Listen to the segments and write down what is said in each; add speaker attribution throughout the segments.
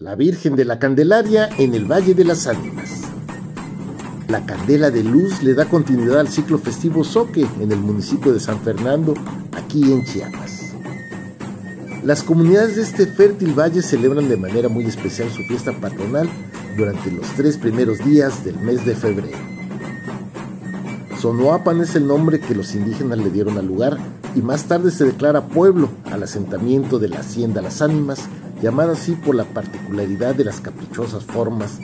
Speaker 1: La Virgen de la Candelaria en el Valle de las Ánimas. La candela de luz le da continuidad al ciclo festivo Soque en el municipio de San Fernando, aquí en Chiapas. Las comunidades de este fértil valle celebran de manera muy especial su fiesta patronal durante los tres primeros días del mes de febrero. Sonoapan es el nombre que los indígenas le dieron al lugar y más tarde se declara pueblo al asentamiento de la hacienda Las Ánimas, llamada así por la particularidad de las caprichosas formas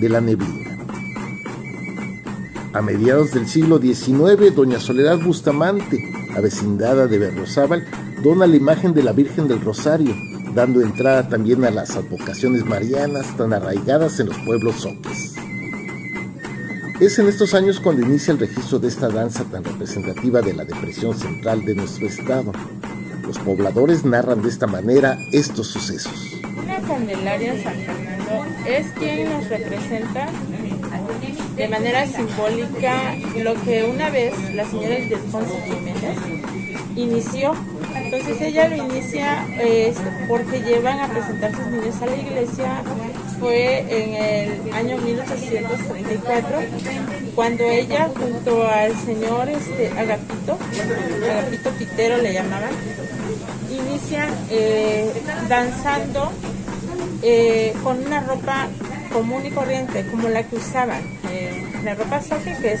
Speaker 1: de la neblina. A mediados del siglo XIX, doña Soledad Bustamante, avecindada de Berrozábal, dona la imagen de la Virgen del Rosario, dando entrada también a las advocaciones marianas tan arraigadas en los pueblos soques. Es en estos años cuando inicia el registro de esta danza tan representativa de la depresión central de nuestro estado. Los pobladores narran de esta manera estos sucesos.
Speaker 2: Una Candelaria San Fernando es quien nos representa de manera simbólica lo que una vez la señora Ildefonso Jiménez inició. Entonces ella lo inicia este, porque llevan a presentar sus niños a la iglesia. Fue en el año 1834 cuando ella junto al señor este, Agapito, Agapito Pitero le llamaban, inician eh, danzando eh, con una ropa común y corriente, como la que usaban. Eh, la ropa soque, que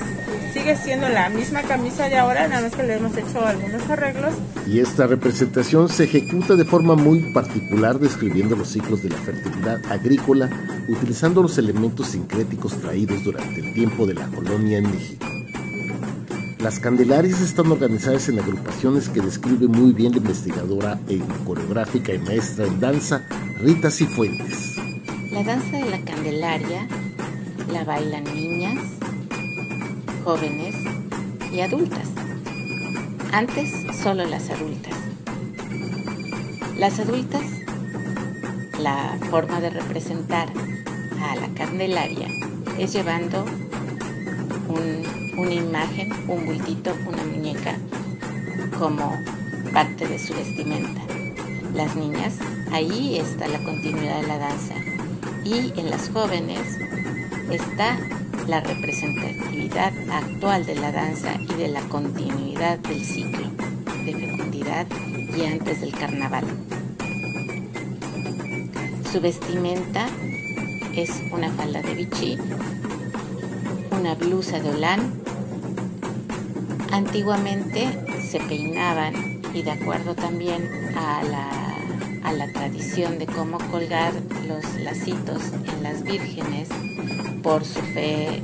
Speaker 2: sigue siendo la misma camisa de ahora, nada más que le hemos hecho algunos arreglos.
Speaker 1: Y esta representación se ejecuta de forma muy particular, describiendo los ciclos de la fertilidad agrícola, utilizando los elementos sincréticos traídos durante el tiempo de la colonia en México. Las Candelarias están organizadas en agrupaciones que describe muy bien la investigadora e coreográfica y maestra en danza Rita Cifuentes.
Speaker 3: La danza de la Candelaria la bailan niñas, jóvenes y adultas. Antes solo las adultas. Las adultas, la forma de representar a la Candelaria es llevando una imagen, un bultito, una muñeca como parte de su vestimenta. Las niñas, ahí está la continuidad de la danza. Y en las jóvenes está la representatividad actual de la danza y de la continuidad del ciclo de fecundidad y antes del carnaval. Su vestimenta es una falda de bichí, una blusa de holán. Antiguamente se peinaban y de acuerdo también a la, a la tradición de cómo colgar los lacitos en las vírgenes por su fe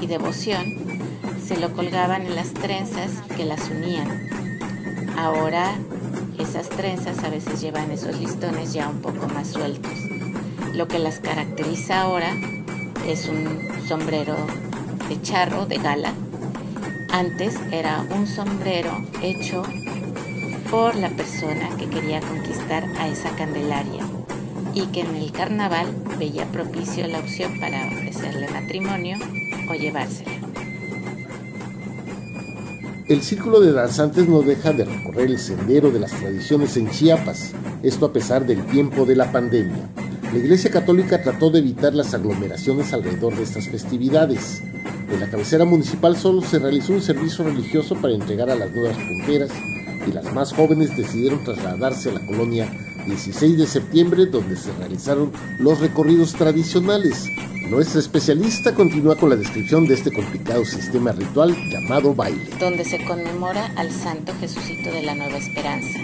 Speaker 3: y devoción, se lo colgaban en las trenzas que las unían. Ahora esas trenzas a veces llevan esos listones ya un poco más sueltos. Lo que las caracteriza ahora es un sombrero de charro, de gala. Antes era un sombrero hecho por la persona que quería conquistar a esa candelaria y que en el carnaval veía propicio la opción para ofrecerle matrimonio o llevársela.
Speaker 1: El círculo de danzantes no deja de recorrer el sendero de las tradiciones en Chiapas, esto a pesar del tiempo de la pandemia. La Iglesia Católica trató de evitar las aglomeraciones alrededor de estas festividades. En la cabecera municipal solo se realizó un servicio religioso para entregar a las nuevas punteras y las más jóvenes decidieron trasladarse a la colonia 16 de septiembre, donde se realizaron los recorridos tradicionales. Nuestra especialista continúa con la descripción de este complicado sistema ritual llamado baile.
Speaker 3: Donde se conmemora al Santo Jesucito de la Nueva Esperanza.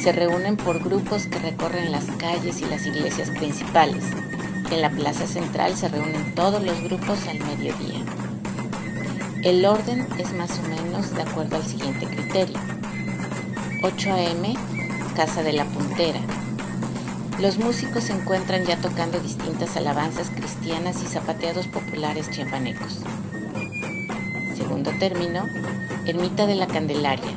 Speaker 3: Se reúnen por grupos que recorren las calles y las iglesias principales. En la plaza central se reúnen todos los grupos al mediodía. El orden es más o menos de acuerdo al siguiente criterio. 8 a.m. Casa de la Puntera. Los músicos se encuentran ya tocando distintas alabanzas cristianas y zapateados populares chiapanecos. Segundo término, Ermita de la Candelaria.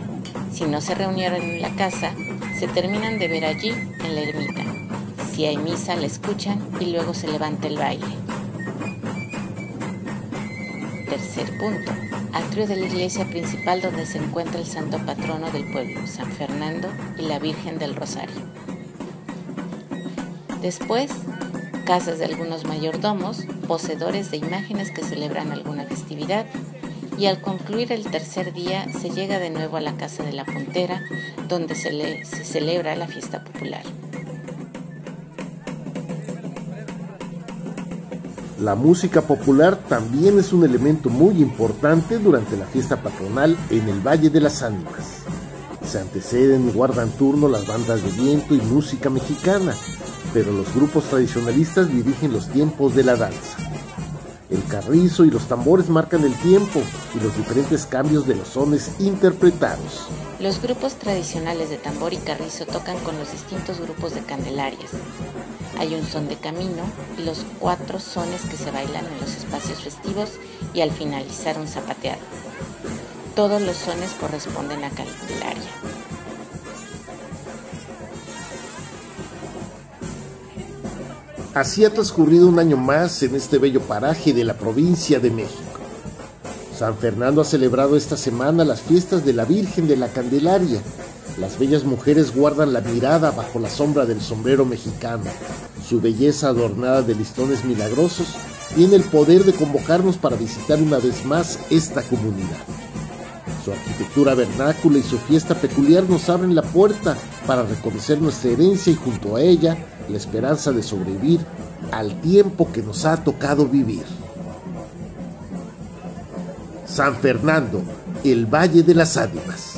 Speaker 3: Si no se reunieron en la casa, se terminan de ver allí en la ermita. Si hay misa, la escuchan y luego se levanta el baile. Tercer punto, atrio de la iglesia principal donde se encuentra el santo patrono del pueblo, San Fernando y la Virgen del Rosario. Después, casas de algunos mayordomos, poseedores de imágenes que celebran alguna festividad, y al concluir el tercer día se llega de nuevo a la casa de la puntera, donde se, celebra la fiesta popular.
Speaker 1: La música popular también es un elemento muy importante durante la fiesta patronal en el Valle de las Ánimas. Se anteceden y guardan turno las bandas de viento y música mexicana, pero los grupos tradicionalistas dirigen los tiempos de la danza. El carrizo y los tambores marcan el tiempo y los diferentes cambios de los sones interpretados.
Speaker 3: Los grupos tradicionales de tambor y carrizo tocan con los distintos grupos de candelarias. Hay un son de camino y los cuatro sones que se bailan en los espacios festivos y al finalizar un zapateado. Todos los sones corresponden a Candelaria.
Speaker 1: Así ha transcurrido un año más en este bello paraje de la provincia de México. San Fernando ha celebrado esta semana las fiestas de la Virgen de la Candelaria. Las bellas mujeres guardan la mirada bajo la sombra del sombrero mexicano. Su belleza adornada de listones milagrosos tiene el poder de convocarnos para visitar una vez más esta comunidad. Su arquitectura vernácula y su fiesta peculiar nos abren la puerta para reconocer nuestra herencia y junto a ella la esperanza de sobrevivir al tiempo que nos ha tocado vivir. San Fernando, el Valle de las Ánimas.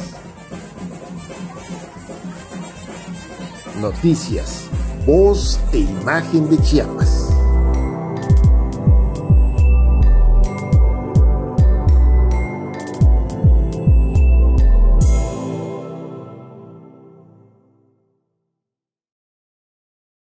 Speaker 1: Noticias, voz e imagen de Chiapas.